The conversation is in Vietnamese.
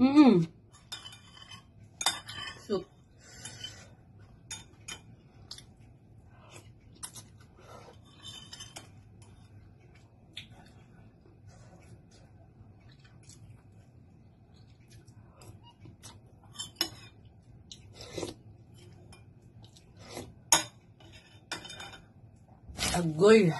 음. 쑥. 아골